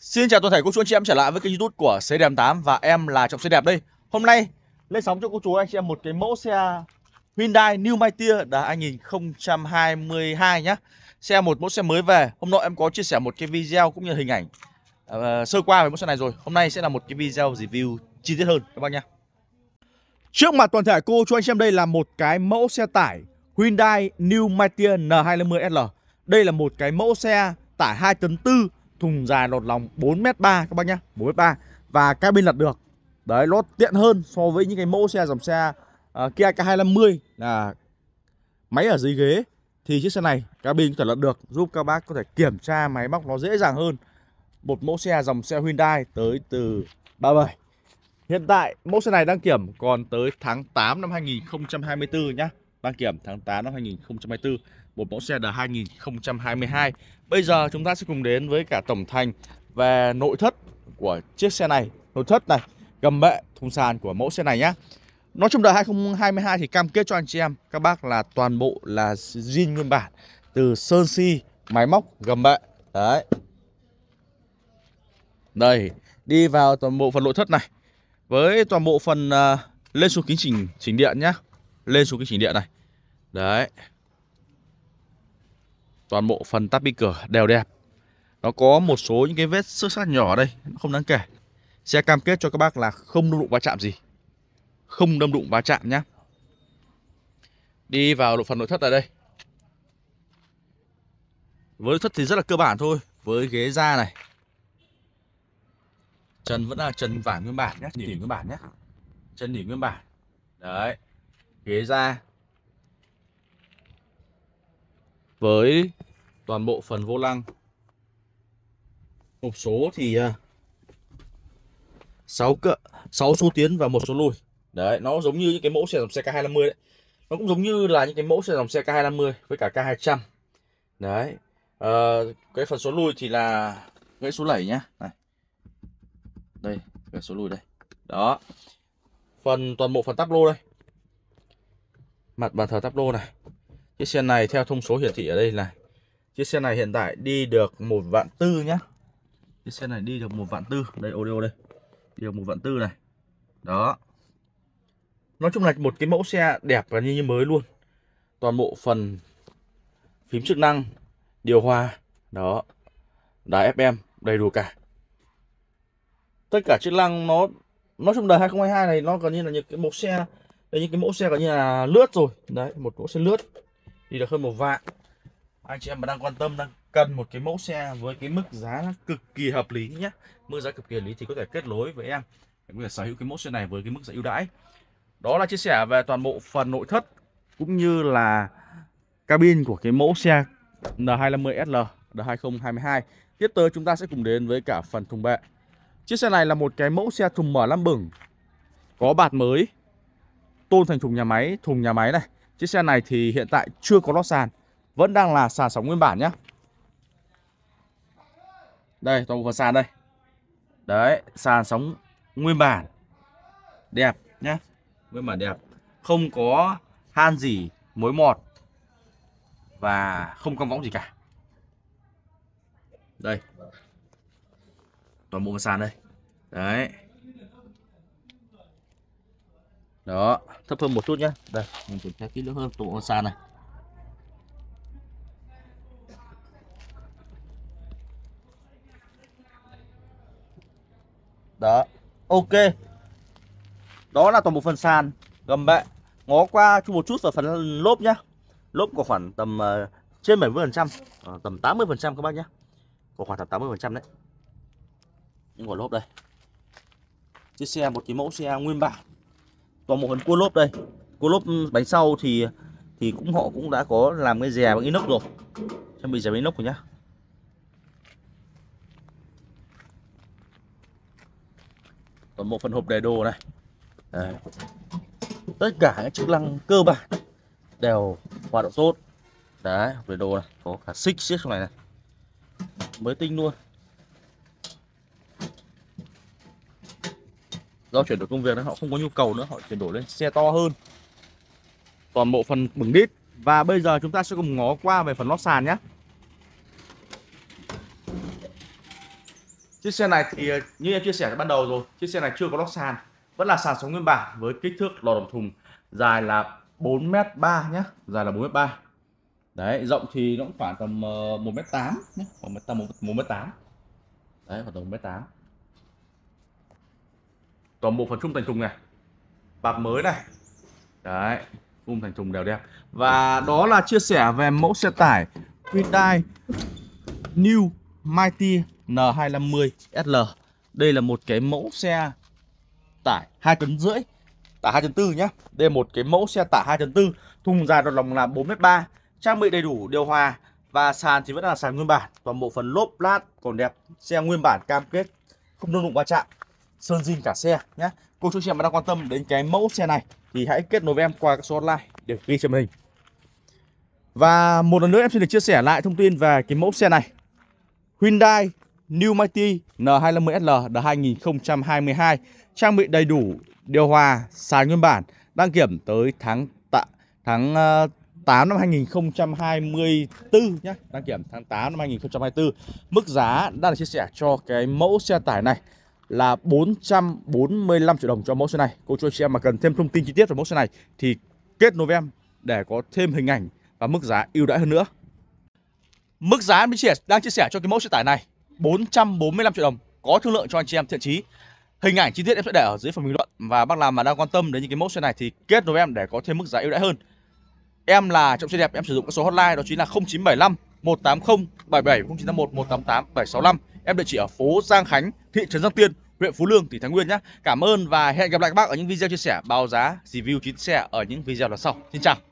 Xin chào toàn thể cô chú anh chị em trở lại với kênh youtube của xe đẹp 8 Và em là Trọng xe đẹp đây. Hôm nay lên sóng cho cô chú anh chị em một cái mẫu xe Hyundai New Mightier đã 2022 nhá. Xe một mẫu xe mới về. Hôm nọ em có chia sẻ một cái video cũng như hình ảnh uh, Sơ qua về mẫu xe này rồi. Hôm nay sẽ là một cái video review chi tiết hơn các bác nhá. Trước mặt toàn thể cô chú anh chị em đây là một cái mẫu xe tải Hyundai New Mightier N250SL Đây là một cái mẫu xe tải 2 tấn 4 thùng dài lọt lòng 4m3 các bác nhá 4m3 và cabin lật được. Đấy nó tiện hơn so với những cái mẫu xe dòng xe uh, Kia K250 là máy ở dưới ghế. Thì chiếc xe này cabin có thể lật được giúp các bác có thể kiểm tra máy móc nó dễ dàng hơn. Một mẫu xe dòng xe Hyundai tới từ 37 Hiện tại mẫu xe này đăng kiểm còn tới tháng 8 năm 2024 nhá. Đăng kiểm tháng 8 năm 2024 một mẫu xe đời 2022 Bây giờ chúng ta sẽ cùng đến với cả tổng thành Về nội thất của chiếc xe này. Nội thất này, gầm bệ, thùng sàn của mẫu xe này nhé. Nói chung đời 2022 thì cam kết cho anh chị em Các bác là toàn bộ là zin nguyên bản Từ sơn si, máy móc, gầm bệ. Đấy. Đây, đi vào toàn bộ phần nội thất này. Với toàn bộ phần uh, lên xuống kính chỉnh, chỉnh điện nhá. Lên xuống kính chỉnh điện này. Đấy. Toàn bộ phần tắp bi cửa đều đẹp. Nó có một số những cái vết xước sát nhỏ ở đây Không đáng kể. Xe cam kết cho các bác là không đâm đụng va chạm gì. Không đâm đụng va chạm nhá. Đi vào độ phần nội thất ở đây. Với nội thất thì rất là cơ bản thôi, Với ghế da này. Trần vẫn là trần vải nguyên bản nhé nhỉ nguyên bản nhé Chân nhỉ nguyên bản. Đấy, Ghế da. Với toàn bộ phần vô lăng. Hộp số thì 6 cỡ 6 số tiến và một số lùi. Đấy nó giống như những cái mẫu xe dòng xe K250 đấy. Nó cũng giống như là những cái mẫu xe dòng xe K250 với cả K200 đấy à, cái phần số lùi thì là gãy số lẩy nhá. Này đây gãy số lùi đây. Đó phần toàn bộ phần tắp lô đây. Mặt bàn thờ tắp lô này Chiếc xe này theo thông số hiển thị ở đây này, Chiếc xe này hiện tại đi được một vạn tư nhá. Chiếc xe này đi được một vạn tư. Đây audio đây Đi được một vạn tư này. Đó. Nói chung là một cái mẫu xe đẹp và như, như mới luôn. Toàn bộ phần Phím chức năng Điều hòa. Đó. Đá FM đầy đủ cả. Tất cả chức năng nó Nói chung đời 2022 này nó gần như là những cái mẫu xe Đấy, những cái mẫu xe gần như là lướt rồi. Đấy một mẫu xe lướt đi được hơn một vạn. Anh chị em mà đang quan tâm, đang cần một cái mẫu xe với cái mức giá cực kỳ hợp lý nhé. Mức giá cực kỳ hợp lý thì có thể kết nối với em. Để có thể sở hữu cái mẫu xe này với cái mức giá ưu đãi. Đó là chia sẻ về toàn bộ phần nội thất cũng như là cabin của cái mẫu xe N250SL D2022 tiếp tới chúng ta sẽ cùng đến với cả phần thùng bệ. Chiếc xe này là một cái mẫu xe thùng mở lăm bừng, có bạt mới, tôn thành thùng nhà máy, thùng nhà máy này. Chiếc xe này thì hiện tại chưa có lót sàn, Vẫn đang là sàn sóng nguyên bản nhé Đây, toàn bộ phần sàn đây. Đấy, sàn sóng nguyên bản. Đẹp nhé Nguyên bản đẹp. Không có han gì mối mọt Và không cong võng gì cả. Đây, Toàn bộ phần sàn đây. Đấy đó. Thấp hơn một chút nhé đây mình kiểm tra kỹ lưỡng hơn. Tổ sàn này. Đó. Ok. Đó là toàn bộ phần sàn gầm bệ. Ngó qua một chút vào phần lốp nhá. Lốp có khoảng tầm uh, trên 70 phần trăm. Ờ, tầm 80 phần trăm các bác nhé có khoảng tầm 80 phần trăm đấy. Những quả lốp đây. Chiếc xe một cái mẫu xe nguyên bản toàn bộ phần cua lốp đây. Cua lốp ừ, bánh sau thì thì cũng họ cũng đã có làm cái dè bằng inox rồi. Trang bị dè bằng inox rồi nhá. Toàn bộ phần hộp đề đồ này. Đấy. tất cả các chức năng cơ bản đều hoạt động tốt. Đấy, hộp đề đồ này, có cả xích xiết trong này này. Mới tinh luôn. Do chuyển đổi công việc nên họ không có nhu cầu nữa họ chuyển đổi lên xe to hơn. Toàn bộ phần bừng đít. Và bây giờ chúng ta sẽ cùng ngó qua về phần lót sàn nhé. Chiếc xe này thì ờ, như em chia sẻ ban đầu rồi chiếc xe này chưa có lót sàn vẫn là sàn sống nguyên bản với kích thước lò đổ thùng dài là 4m3 nhé dài là 4m3 đấy rộng thì nó cũng khoảng tầm uh, 1m8 nhé khoảng tầm 1m8 đấy khoảng tầm 1m8 toàn bộ phần khung thành thùng này. Bạc mới này. Đấy, khung thành thùng đều đẹp. Và đó là chia sẻ về mẫu xe tải Hyundai New Mighty N250 SL đây là một cái mẫu xe tải hai tấn rưỡi, tải hai tấn tư nhá. Đây là một cái mẫu xe tải hai tấn tư, thùng dài đòn lòng là 4m3 trang bị đầy đủ điều hòa và sàn thì vẫn là sàn nguyên bản. Toàn bộ phần lốp lát còn đẹp, xe nguyên bản cam kết không đụng va chạm sơn zin cả xe nhé cô chú chị em đang quan tâm đến cái mẫu xe này thì hãy kết nối với em qua các số online để ghi cho mình và một lần nữa em xin được chia sẻ lại thông tin về cái mẫu xe này. Hyundai New Mighty N250SL đợt 2022 trang bị đầy đủ điều hòa sàn nguyên bản đăng kiểm tới tháng tạ tháng ờ, uh, 8 năm 2024 nhé đăng kiểm tháng 8 năm 2024 mức giá đang được chia sẻ cho cái mẫu xe tải này là 445 triệu đồng cho mẫu xe này. Cô chú anh chị em mà cần thêm thông tin chi tiết về mẫu xe này thì kết nối với em để có thêm hình ảnh và mức giá ưu đãi hơn nữa. Mức giá em đang chia sẻ cho cái mẫu xe tải này 445 triệu đồng có thương lượng cho anh chị em thiện chí hình ảnh chi tiết em sẽ để ở dưới phần bình luận và bác làm mà đang quan tâm đến những cái mẫu xe này thì kết nối với em để có thêm mức giá ưu đãi hơn. Em là Trọng Xe Đẹp, em sử dụng các số hotline đó chính là 0975 180 77 0951 188 765. Em địa chỉ ở phố Giang Khánh, thị trấn Giang Tiên, huyện Phú Lương, tỉnh Thái Nguyên nhé. Cảm ơn và hẹn gặp lại các bác ở những video chia sẻ báo giá review chuyến xe ở những video lần sau. Xin chào.